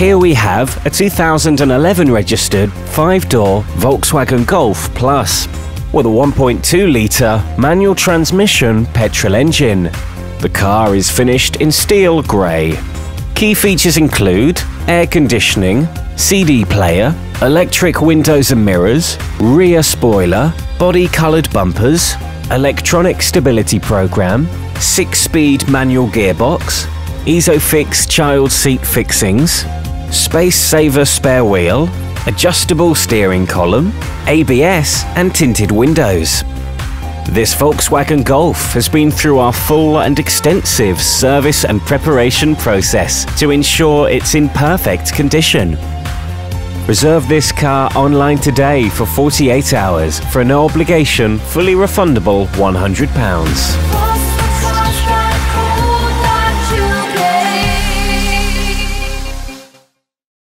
Here we have a 2011 registered 5-door Volkswagen Golf Plus with a 1.2 litre manual transmission petrol engine. The car is finished in steel grey. Key features include air conditioning, CD player, electric windows and mirrors, rear spoiler, body coloured bumpers, electronic stability program, 6-speed manual gearbox, Isofix child seat fixings, space saver spare wheel, adjustable steering column, ABS and tinted windows. This Volkswagen Golf has been through our full and extensive service and preparation process to ensure it's in perfect condition. Reserve this car online today for 48 hours for no obligation, fully refundable £100.